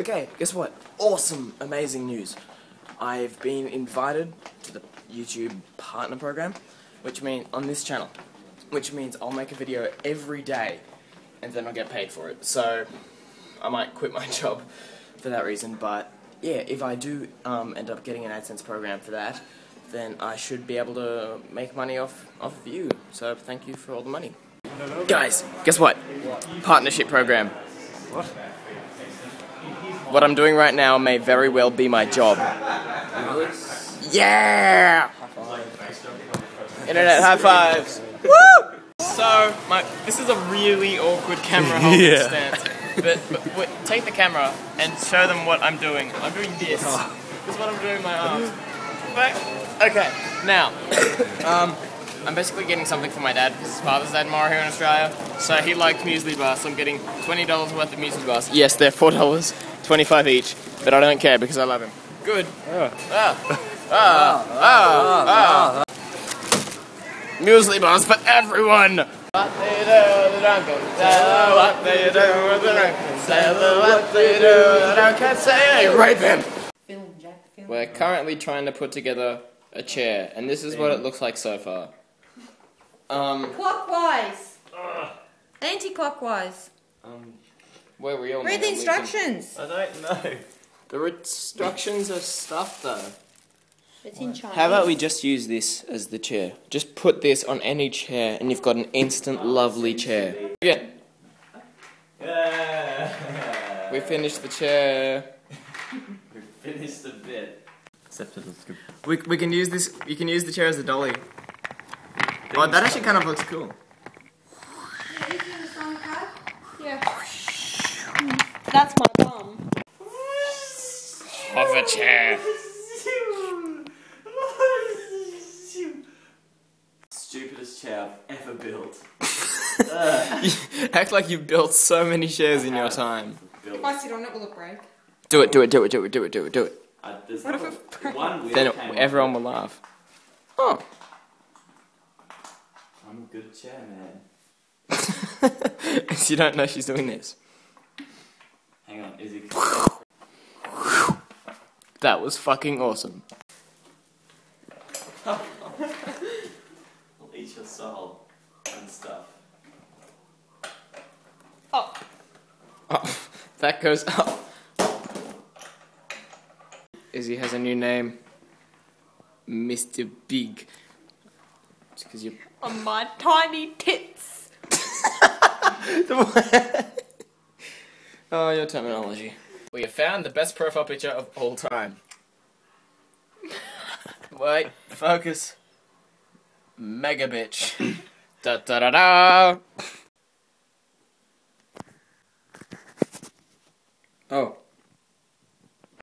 Okay, guess what? Awesome, amazing news. I've been invited to the YouTube partner program, which means on this channel, which means I'll make a video every day and then I'll get paid for it. So I might quit my job for that reason, but yeah, if I do um, end up getting an AdSense program for that, then I should be able to make money off, off of you. So thank you for all the money. Guys, guess what? Partnership program. What? What I'm doing right now may very well be my job. Yeah! Internet high fives. Woo! So, my this is a really awkward camera holding Yeah. stance. But, but wait, take the camera and show them what I'm doing. I'm doing this. This is what I'm doing with my arms. But, okay, now, um, I'm basically getting something for my dad because his father's dad tomorrow here in Australia. So he liked muesli bars, so I'm getting $20 worth of muesli bars. Yes, they're $4, 25 each, but I don't care because I love him. Good. Ah. Ah. Ah. Ah. Muesli bars for everyone! What they do, the drunken say what they do, the drunken say what they do, the drunken say rape him! Film, Jack, film. We're currently trying to put together a chair, and this is what it looks like so far. Um, Clockwise. Anti-clockwise. Um, where we all Read the that we can- instructions. I don't know. The instructions are stuff though. It's in Chinese. How about we just use this as the chair? Just put this on any chair, and you've got an instant lovely chair. Yeah, Yeah. we finished the chair. We finished the bit. Except it looks good. We, we can use this. You can use the chair as a dolly. Oh, that actually kind of looks cool. Yeah. That's my bum. Hover chair. Stupidest chair I've ever built. Act like you've built so many chairs in your time. If Built. I sit on it, will it break? Do it, do it, do it, do it, do it, do it, do it. I, there's What if it a- breaks? one Then came everyone will laugh. Oh. I'm a good chairman. you don't know she's doing this. Hang on, is it? That was fucking awesome. I'll eat your soul and stuff. Oh. Oh, that goes up. Izzy has a new name. Mr. Big. It's because you On my tiny tits. oh, your terminology. We have found the best profile picture of all time. Wait, focus. Mega bitch. da da da da. Oh,